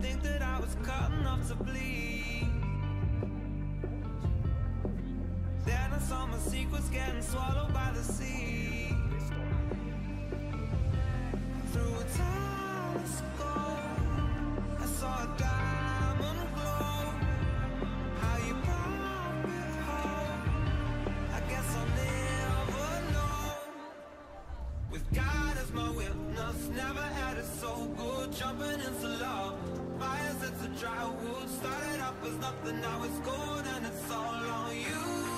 Think that I was cut enough to bleed. Then I saw my secrets getting swallowed by the sea. Through a telescope, I saw a diamond glow. How you brought me home. I guess I'll never know. With God as my witness, never had it so good. Jumping into love, it's a dry wood. Started up as nothing, now it's gold, and it's all on you.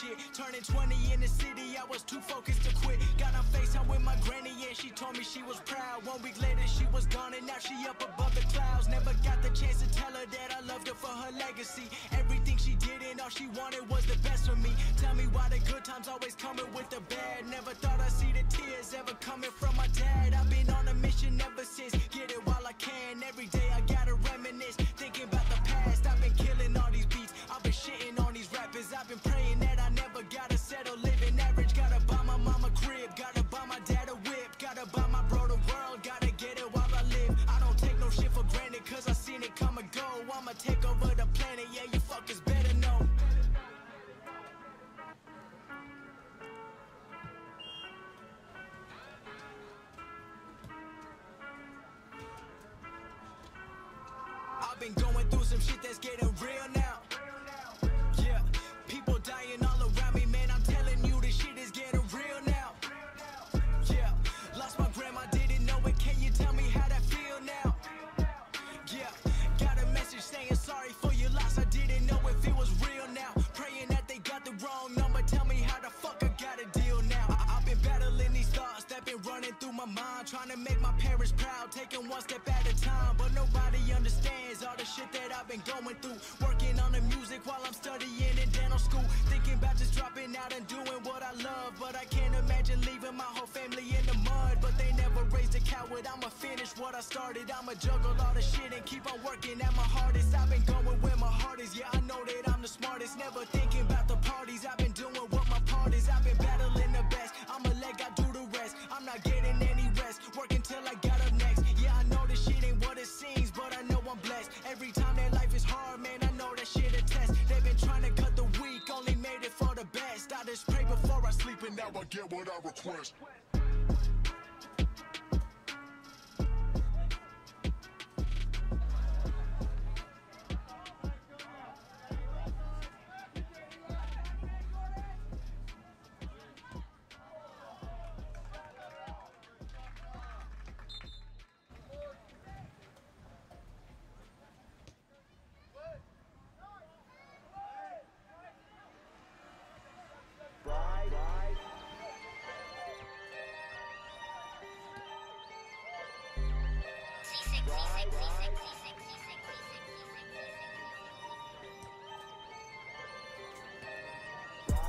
Shit. Turning 20 in the city, I was too focused to quit. Got on FaceTime with my granny, and she told me she was proud. One week later, she was gone, and now she up above the clouds. Never got the chance to tell her that I loved her for her legacy. Everything she did and all she wanted was the best for me. Tell me why the good times always coming with the bad. Never thought I'd see the tears ever coming from my dad. I've been on a mission ever since. Get it while I can. Every day I gotta reminisce, I've been going through some shit that's getting real now. Yeah, people dying all around me, man. I'm telling you, this shit is getting real now. Yeah, lost my grandma, didn't know it. Can you tell me how that feel now? Yeah, got a message saying sorry for your loss. I didn't know if it was real now. Praying that they got the wrong number. Tell me how the fuck I gotta deal now. I- have been battling these thoughts that been running through my mind, trying to make my parents proud, taking one step at a time shit that I've been going through. Working on the music while I'm studying in dental school. Thinking about just dropping out and doing what I love. But I can't imagine leaving my whole family in the mud. But they never raised a coward. I'ma finish what I started. I'ma juggle all the shit and keep on working at my hardest. I've been going where my heart is. Yeah, I know that I'm the smartest. Never thinking about the parties. I've been doing what my part is. I've been battling now I get what I request.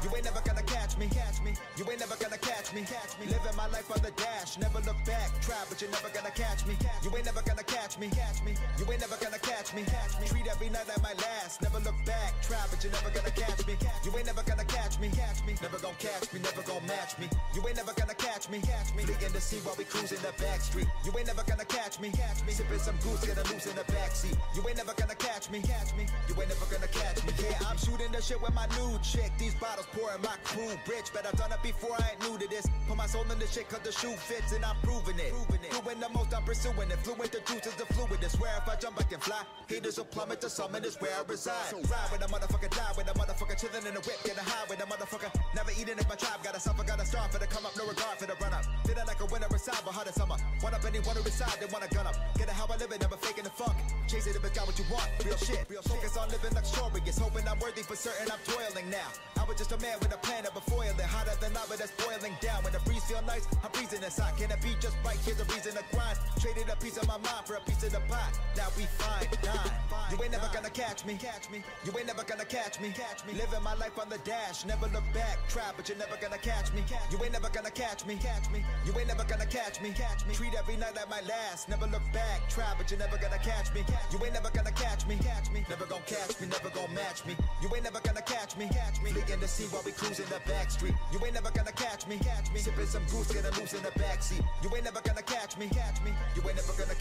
You ain't never gonna catch me, catch me. You ain't never gonna catch me, catch me. Living my life on the dash, never look back. Try, but you're never gonna catch me. You ain't never gonna catch me, catch me. You ain't never gonna catch me, catch me. Every night like my last, never look back. Try, but you're never gonna catch me. You ain't never gonna catch me, catch me. Never gonna catch me, never gonna match me. You ain't never gonna catch me, catch me. Fleeing to see while we cruising the back street. You ain't never gonna catch me, catch me. Sipping some goose, gonna lose in the backseat. You ain't never gonna catch me, catch me. You ain't never gonna catch me. Yeah, I'm shooting the shit with my new chick. These bottles pouring my crew rich, but I've done it before. I ain't new to this. Put my soul in the shit, cause the shoe fits, and I'm proving it. Doing the most, I'm pursuing it. Fluent, the juice is the fluid. I swear if I jump, I can fly. Haters will plummet to summon, is where I reside. So ride with a motherfucker, die with a motherfucker, chilling in the whip, get a high with a motherfucker. Never eating if my tribe got a suffer, got a star for the come up, no regard for the run up. Feeling like a winner inside, but hard as summer. One up anyone who reside, they wanna gun up. Get a how I live it, never faking the fuck. Chase it if it's got what you want, real shit. Real focus on living luxurious, hoping I'm worthy for certain. I'm toiling now. I was just a man with a plan of a foil it hotter than lava that's boiling down. When the breeze feel nice, I'm breezing inside. Can it be just right? Here's a reason to grind. Traded a piece of my mind for a piece of the pie. Now we fine, nine. You ain't never gonna catch me, catch me. You ain't never gonna catch me, catch me. Living my life on the dash, never look back. Try, but you're never gonna catch me. You ain't never gonna catch me, catch me. You ain't never gonna catch me, catch me. Treat every night like my last, never look back. Try, but you're never gonna catch me. You ain't never gonna catch me, catch me. Never gonna catch me, never gonna match me. You ain't never gonna catch me, catch me. Begin to see while we cruising the back street. You ain't never gonna catch me, catch me. Sipping some goose, gonna lose in the backseat. You ain't never gonna catch me, catch me. You ain't never gonna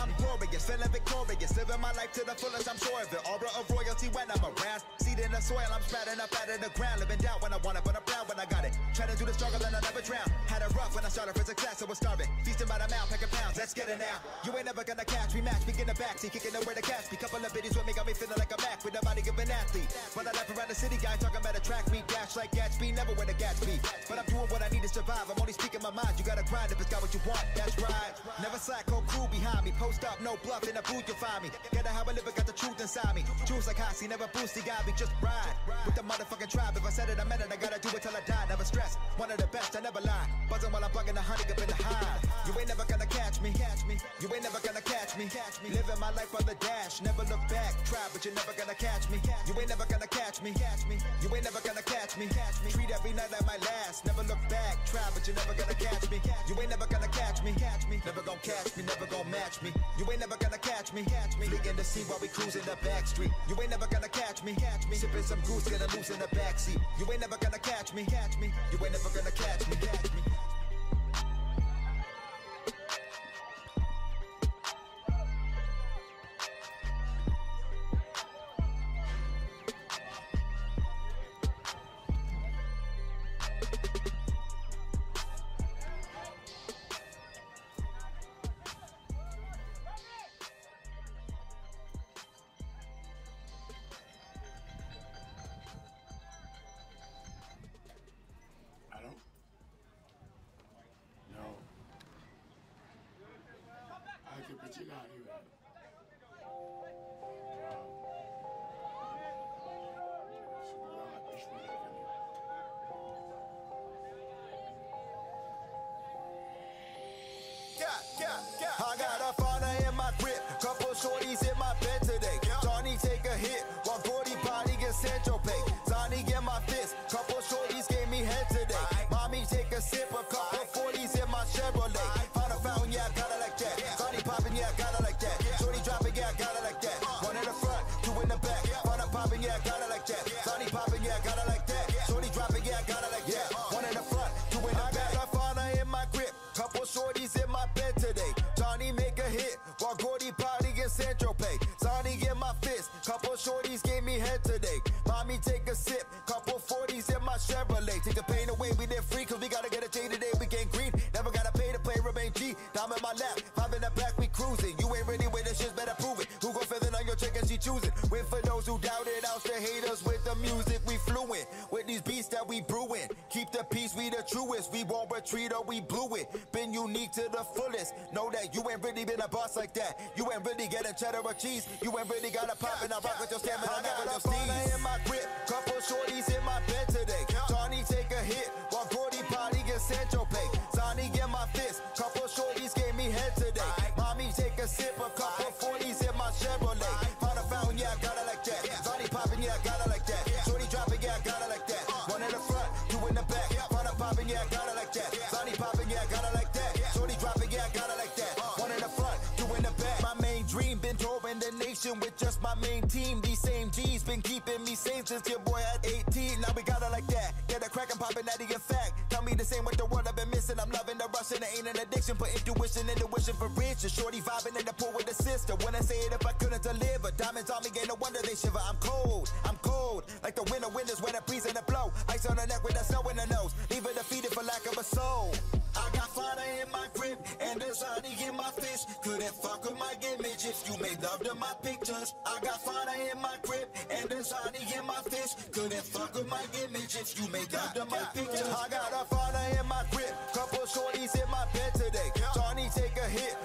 I'm glorious, feeling victorious, living my life to the fullest. I'm sure of it. Aura of royalty when I'm around. Seed in the soil, I'm sprouting up out of the ground. Living down when I want it, but I'm proud when I got it. Trying to do the struggle and I never drown. Had it rough when I started for success, I was starving. Feasting by the mouth, packing pounds. Let's get it now. You ain't never gonna catch me, match me in the backseat, kicking nowhere to catch me. Couple of biddies with me got me feeling like a Mac with the body of an athlete. When I left around the city, guys talking about a track meet, dash like Gatsby, never where the Gatsby. But I'm doing what I need to survive. I'm only speaking my mind. You gotta grind if it's got what you want. That's right. Never slack, whole crew behind me. Post up, no bluff in the booth, you'll find me. Get how I live, got the truth inside me. Choose like Hossie, never boosty, got me. Just ride with the motherfucking tribe. If I said it, I meant it. I gotta do it till I die. Never stress. One of the best, I never lie. Buzzing while I'm bugging the honey up in the hive. You ain't never gonna catch me, catch me. You ain't never gonna catch me, catch me. Living my life on the dash, never look back. Try, but you're never gonna catch me. You ain't never gonna catch me, catch me. You ain't never gonna catch me, catch me. Treat every night like my last. Try, but you're never gonna catch me. You ain't never gonna catch me, catch me. Never gonna catch me, never gonna match me. You ain't never gonna catch me, catch me. Fleeing to see while we cruising the back street. You ain't never gonna catch me, catch me. Sipping some goose, gonna lose in the backseat. You ain't never gonna catch me, catch me. You ain't never gonna catch me, catch me. head today. Win for those who doubted, out the haters with the music we fluent. With these beats that we brewing. Keep the peace, we the truest. We won't retreat or we blew it. Been unique to the fullest. Know that you ain't really been a boss like that. You ain't really getting cheddar or cheese. You ain't really got a pop and I rock with your stamina. I got a steez. in my grip, couple shorties in my bed today. Johnny take a hit while Gordy party get Central Pay. Sonny get my fist, couple shorties gave me head today. Mommy take a sip, a with just my main team. These same G's been keeping me sane since your boy at 18. Now we got it like that. Get a crack and popping that in fact. Tell me the same with the word I've been missing. I'm loving the rush and it ain't an addiction. Put intuition into wishing for riches. Shorty vibing in the pool with the sister. When I say it, if I couldn't deliver, diamonds on me, ain't no wonder they shiver. I'm cold, I'm cold. Like the winter winters when the breeze and the blow. Ice on the neck with the snow in the nose. Leave it defeated for lack of a soul. I got fire in my grip honey in my fist. Couldn't fuck with my image if you made love to my pictures. I got fire in my grip and there's honey in my fist. Couldn't fuck with my image if you made love to my pictures. I got a fire in my grip, couple shorties in my bed today. Johnny take a hit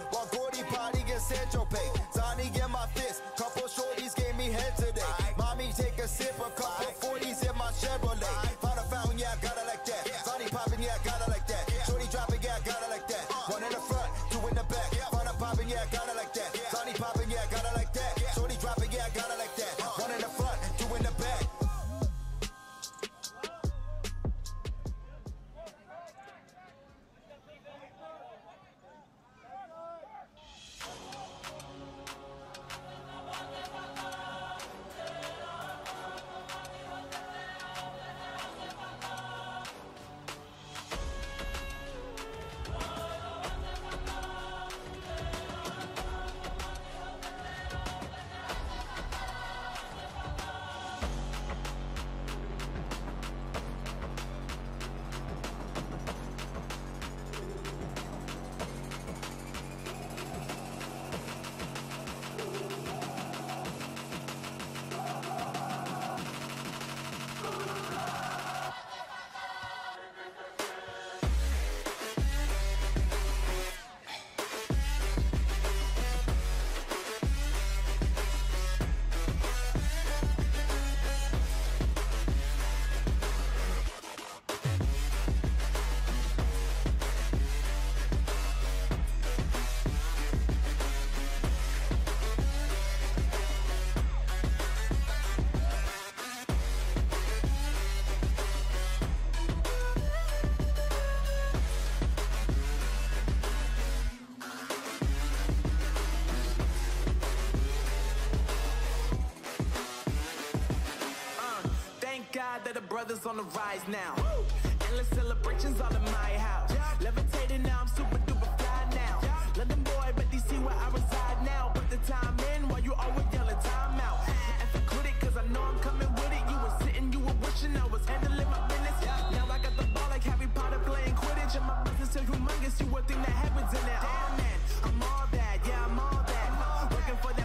brothers on the rise now. Endless celebrations all in my house. Levitating now, I'm super duper fly now. London boy, but DC where I reside now. Put the time in while you always yelling time out. And for quit it, cause I know I'm coming with it. You were sitting, you were wishing I was handling my business. Now I got the ball like Harry Potter playing Quidditch. And my business so humongous, you would think that happens in it. Damn man, I'm all that, yeah, I'm all that. Working for that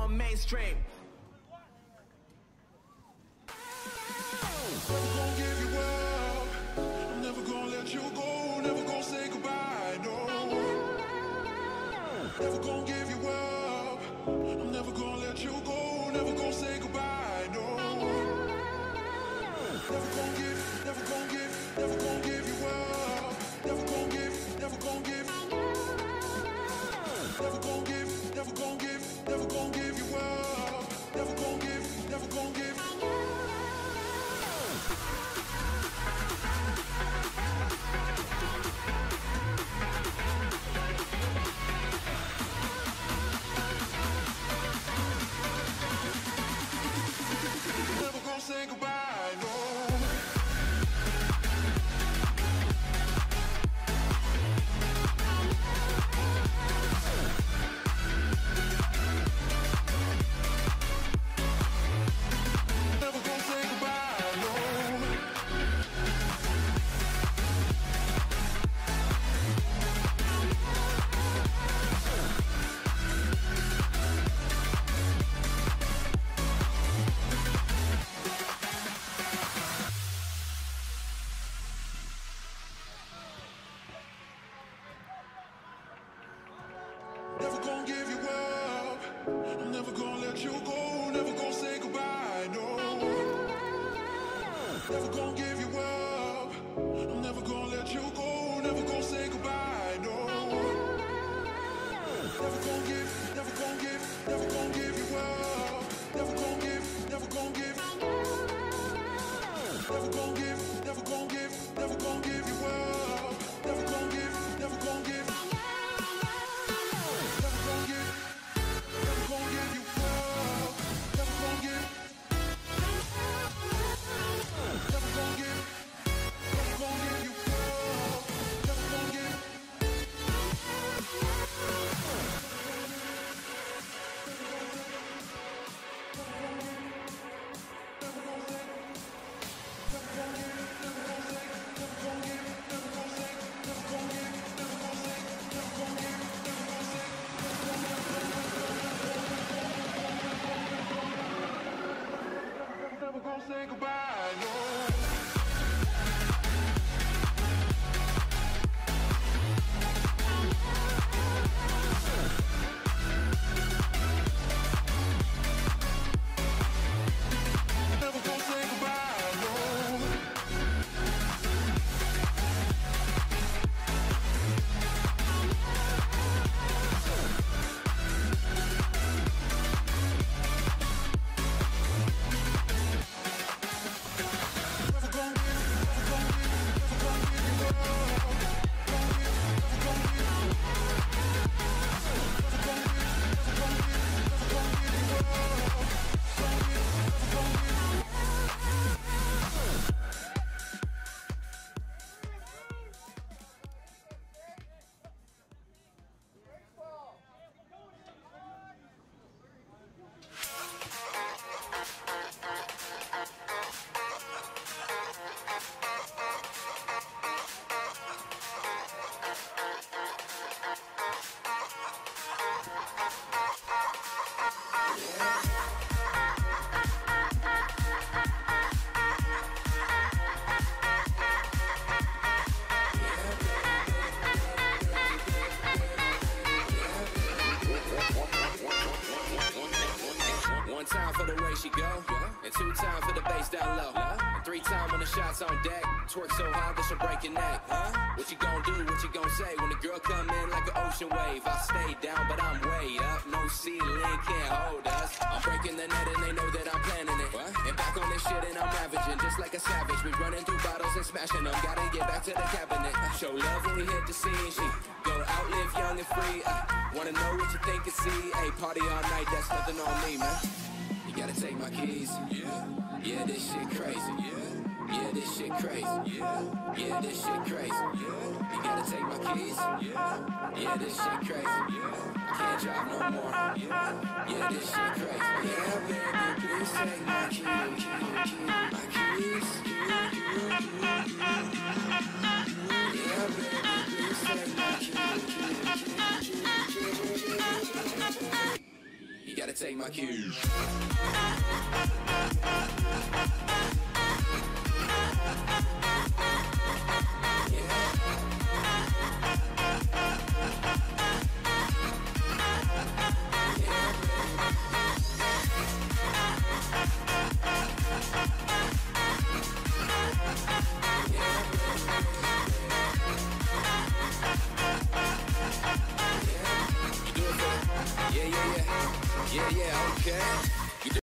going mainstream say goodbye. Shots on deck. Twerk so hard that she'll break your neck. Huh? What you gonna do? What you gonna say when the girl come in like an ocean wave? I stay down, but I'm way up. No ceiling can't hold us. I'm breaking the net and they know that I'm planning it. And back on this shit and I'm ravaging just like a savage. We running through bottles and smashing them. Gotta get back to the cabinet. Show love when we hit the scene. She go out, live young and free. Uh, wanna know what you think and see? Hey, party all night, that's nothing on me, man. You gotta take my keys. Yeah. Yeah, this shit crazy. Yeah. Yeah, this shit crazy. Yeah. This shit crazy. Yeah. You gotta take my keys. Yeah. This shit crazy. Yeah. Can't drive no more. Yeah. Yeah, this shit crazy. Yeah, baby, please take my keys. My keys. Yeah, baby, please take my keys. You gotta take my keys.